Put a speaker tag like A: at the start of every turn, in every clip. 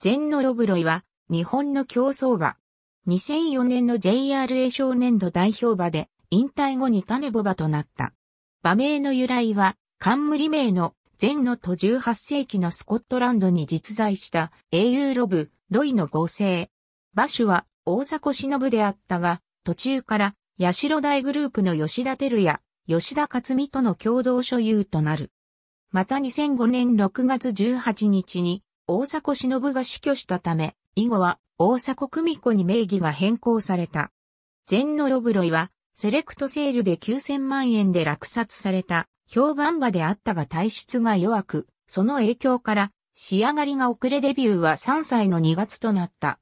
A: 全ノロブロイは日本の競走馬。2004年の JRA 少年度代表馬で引退後に種ボ馬となった。馬名の由来は冠名の前のと18世紀のスコットランドに実在した英雄ロブ、ロイの合成。馬主は大迫忍であったが、途中から八代大グループの吉田照也、吉田勝美との共同所有となる。また2005年6月18日に大迫忍が死去したため、以後は大迫久美子に名義が変更された。全のロブロイは、セレクトセールで9000万円で落札された評判馬であったが体質が弱く、その影響から仕上がりが遅れデビューは3歳の2月となった。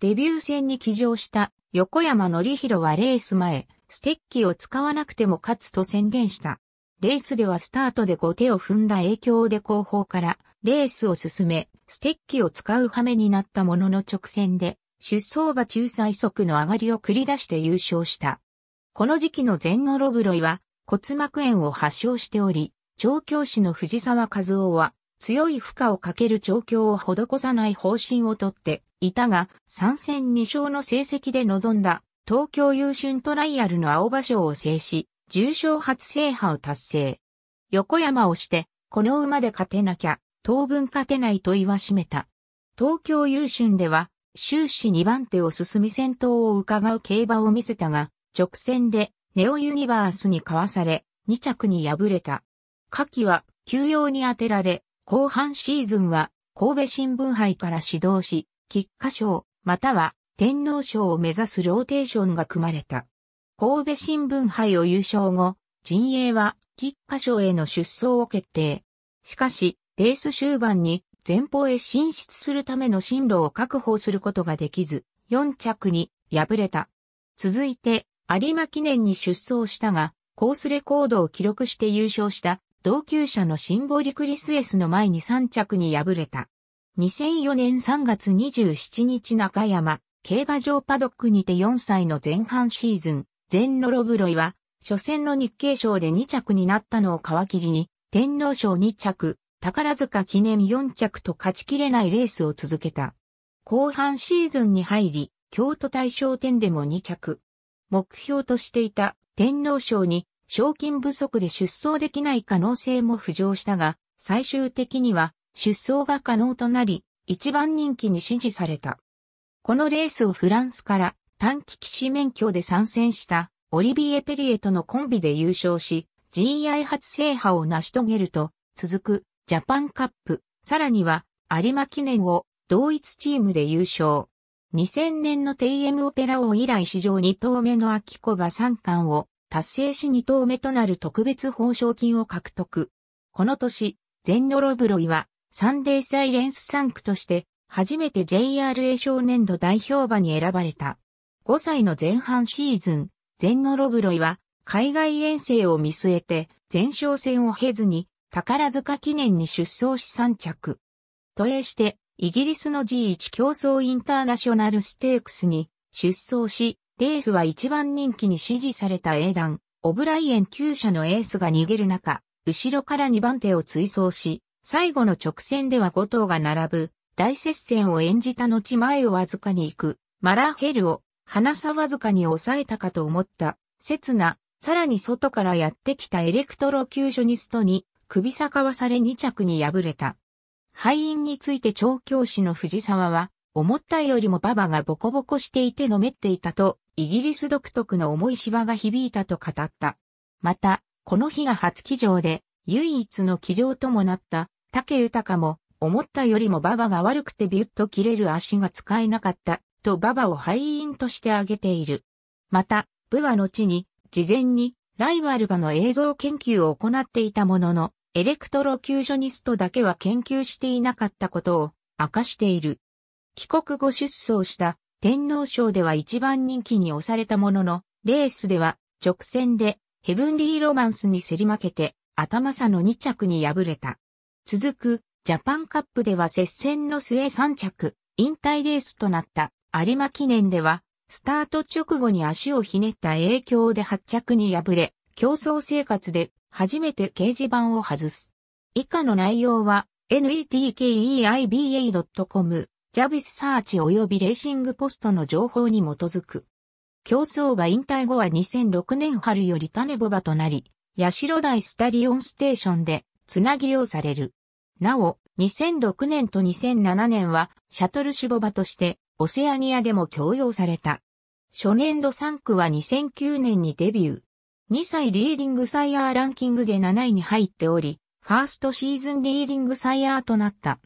A: デビュー戦に騎乗した横山則弘はレース前、ステッキを使わなくても勝つと宣言した。レースではスタートで後手を踏んだ影響で後方からレースを進め、ステッキを使う羽目になったものの直線で、出走馬中最速の上がりを繰り出して優勝した。この時期の全ノロブロイは骨膜炎を発症しており、調教師の藤沢和夫は強い負荷をかける調教を施さない方針をとっていたが、参戦2勝の成績で臨んだ東京優春トライアルの青葉賞を制し、重賞初制覇を達成。横山をして、この馬で勝てなきゃ、当分勝てないと言わしめた。東京優春では、終始2番手を進み先頭を伺う競馬を見せたが、直線でネオユニバースにかわされ、2着に敗れた。下記は休養に当てられ、後半シーズンは神戸新聞杯から指導し、菊花賞、または天皇賞を目指すローテーションが組まれた。神戸新聞杯を優勝後、陣営は菊花賞への出走を決定。しかし、レース終盤に前方へ進出するための進路を確保することができず、4着に敗れた。続いて、有馬記念に出走したが、コースレコードを記録して優勝した同級者のシンボリクリスエスの前に3着に敗れた。2004年3月27日中山、競馬場パドックにて4歳の前半シーズン、全ノロブロイは、初戦の日経賞で2着になったのを皮切りに、天皇賞2着、宝塚記念4着と勝ちきれないレースを続けた。後半シーズンに入り、京都大賞典でも2着。目標としていた天皇賞に賞金不足で出走できない可能性も浮上したが、最終的には出走が可能となり、一番人気に支持された。このレースをフランスから短期騎士免許で参戦したオリビエ・ペリエとのコンビで優勝し、GI 初制覇を成し遂げると、続くジャパンカップ、さらには有馬記念を同一チームで優勝。2000年の TM オペラ王以来史上2頭目の秋子馬三冠を達成し2頭目となる特別報奨金を獲得。この年、全ノロブロイはサンデーサイレンスサンクとして初めて JRA 少年度代表馬に選ばれた。5歳の前半シーズン、全ノロブロイは海外遠征を見据えて前哨戦を経ずに宝塚記念に出走し3着。渡英して、イギリスの G1 競争インターナショナルステークスに出走し、レースは一番人気に支持された英団、オブライエン厩舎のエースが逃げる中、後ろから2番手を追走し、最後の直線では5頭が並ぶ、大接戦を演じた後前をわずかに行く、マラヘルを、鼻差わずかに抑えたかと思った、刹那、さらに外からやってきたエレクトロキューショニストに、クビ差交わされ2着に敗れた。敗因について調教師の藤沢は、思ったよりも馬場がボコボコしていてのめっていたと、イギリス独特の重い芝が響いたと語った。また、この日が初騎乗で、唯一の騎乗ともなった武豊も、思ったよりも馬場が悪くてビュッと切れる脚が使えなかった、と馬場を敗因として挙げている。また、武は後に、事前に、ライバル馬の映像研究を行っていたものの、エレクトロキューショニストだけは研究していなかったことを明かしている。帰国後出走した天皇賞では一番人気に押されたものの、レースでは直線でヘブンリーロマンスに競り負けて頭差の2着に敗れた。続くジャパンカップでは接戦の末3着、引退レースとなった有馬記念では、スタート直後に足をひねった影響で8着に敗れ、競争生活で初めて掲示板を外す。以下の内容は netkeiba.com ジャビスサーチ及びレーシングポストの情報に基づく。競走馬引退後は2006年春より種ボバとなり、八代台スタリオンステーションでつなぎ漁される。なお、2006年と2007年はシャトルシュボバとしてオセアニアでも供用された。初年度3区は2009年にデビュー。2歳リーディングサイヤーランキングで7位に入っており、ファーストシーズンリーディングサイヤーとなった。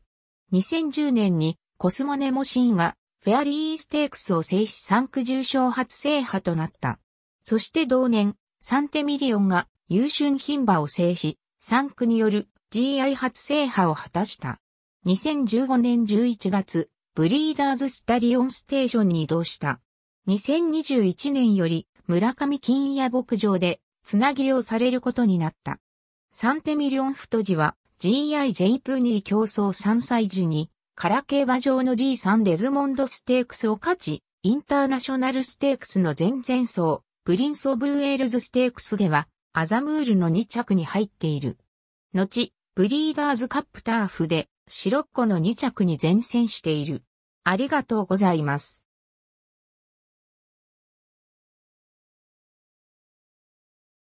A: 2010年にコスモネモシンがフェアリーステークスを制し産駒重賞初制覇となった。そして同年、サンテミリオンが優駿牝馬を制し、産駒による GI 初制覇を果たした。2015年11月、ブリーダーズスタリオンステーションに移動した。2021年より村上金谷牧場でつなぎをされることになった。サンテミリオン太字は GIJ プニー競争3歳時にカラ競馬場の G3 デズモンドステークスを勝ち、インターナショナルステークスの前々走、プリンスオブウェールズステークスでは、アザムールの2着に入っている。後、ブリーダーズカップターフで、シロッコの2着に前線している。ありがとうございます。